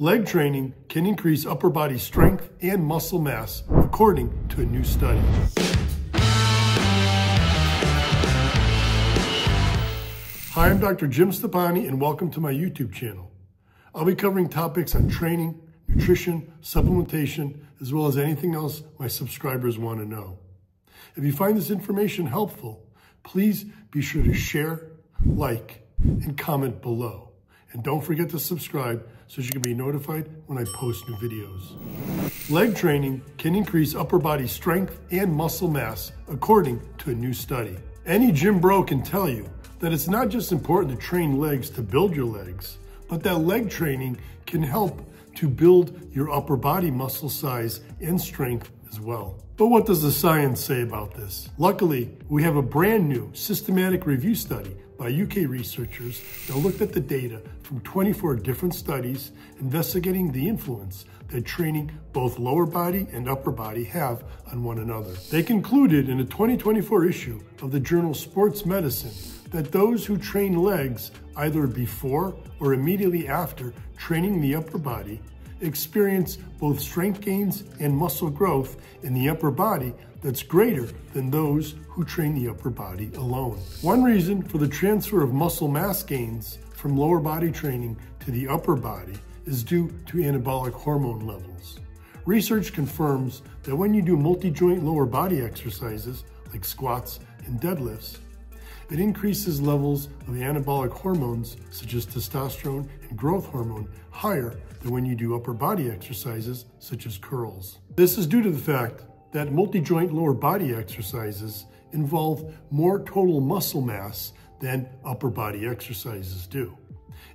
Leg training can increase upper body strength and muscle mass, according to a new study. Hi, I'm Dr. Jim Stoppani, and welcome to my YouTube channel. I'll be covering topics on training, nutrition, supplementation, as well as anything else my subscribers want to know. If you find this information helpful, please be sure to share, like, and comment below. And don't forget to subscribe so you can be notified when I post new videos. Leg training can increase upper body strength and muscle mass, according to a new study. Any gym bro can tell you that it's not just important to train legs to build your legs, but that leg training can help to build your upper body muscle size and strength as well. But what does the science say about this? Luckily, we have a brand new systematic review study by UK researchers that looked at the data from 24 different studies investigating the influence that training both lower body and upper body have on one another. They concluded in a 2024 issue of the journal Sports Medicine that those who train legs either before or immediately after training the upper body experience both strength gains and muscle growth in the upper body that's greater than those who train the upper body alone. One reason for the transfer of muscle mass gains from lower body training to the upper body is due to anabolic hormone levels. Research confirms that when you do multi-joint lower body exercises like squats and deadlifts, it increases levels of the anabolic hormones such as testosterone and growth hormone higher than when you do upper body exercises such as curls. This is due to the fact that multi-joint lower body exercises involve more total muscle mass than upper body exercises do.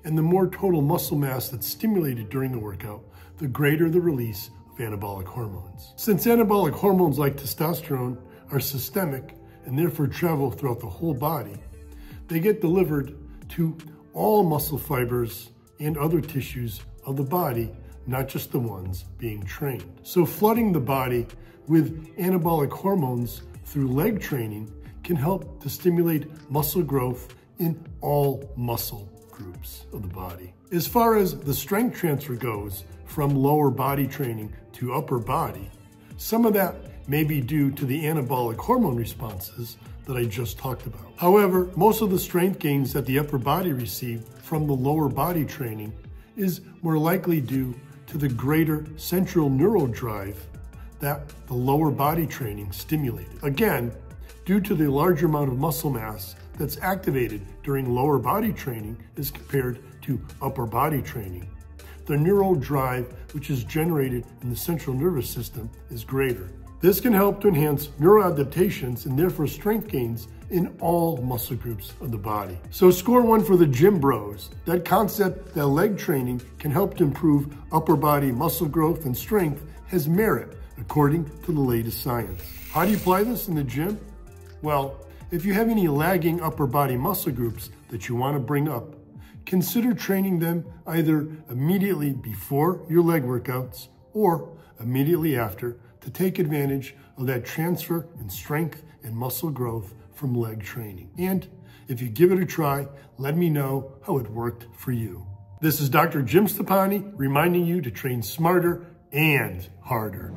And the more total muscle mass that's stimulated during the workout, the greater the release of anabolic hormones. Since anabolic hormones like testosterone are systemic and therefore travel throughout the whole body, they get delivered to all muscle fibers and other tissues of the body, not just the ones being trained. So flooding the body with anabolic hormones through leg training can help to stimulate muscle growth in all muscle groups of the body. As far as the strength transfer goes from lower body training to upper body, some of that may be due to the anabolic hormone responses that I just talked about. However, most of the strength gains that the upper body received from the lower body training is more likely due to the greater central neural drive that the lower body training stimulated. Again, due to the larger amount of muscle mass that's activated during lower body training as compared to upper body training. The neural drive, which is generated in the central nervous system, is greater. This can help to enhance neuroadaptations and therefore strength gains in all muscle groups of the body. So score one for the gym bros. That concept that leg training can help to improve upper body muscle growth and strength has merit, according to the latest science. How do you apply this in the gym? Well, if you have any lagging upper body muscle groups that you want to bring up, consider training them either immediately before your leg workouts or immediately after to take advantage of that transfer in strength and muscle growth from leg training. And if you give it a try, let me know how it worked for you. This is Dr. Jim Stoppani reminding you to train smarter and harder.